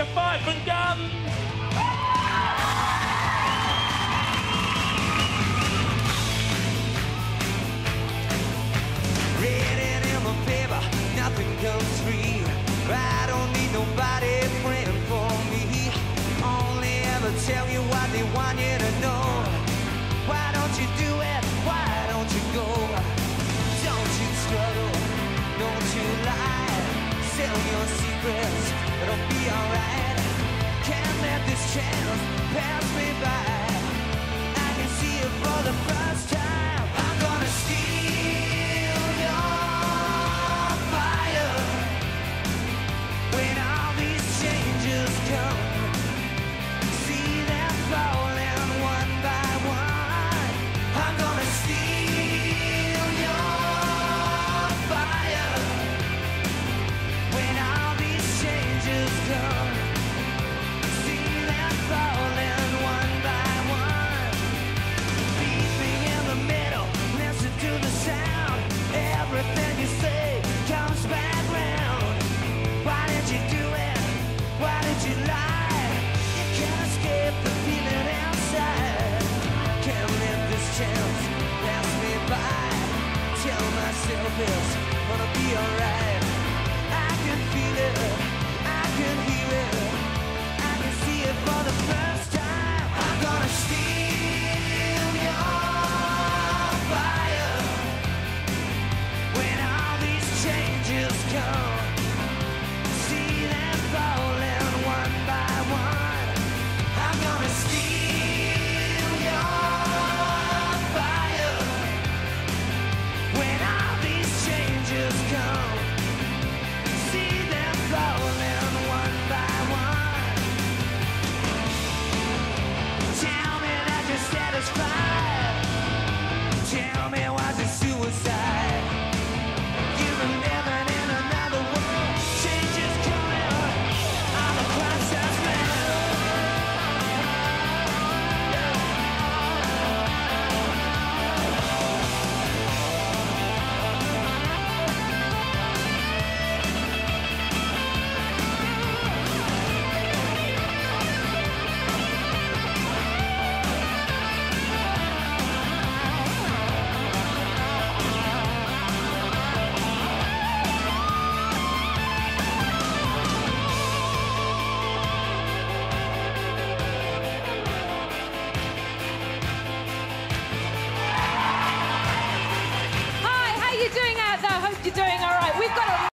your pipe and gun. Reading in my paper, nothing comes free. I don't need nobody praying for me. Only ever tell you what they want you to know. Why don't you do secrets, it'll be alright. Can't let this chance pass me myself is gonna be alright. I can feel it.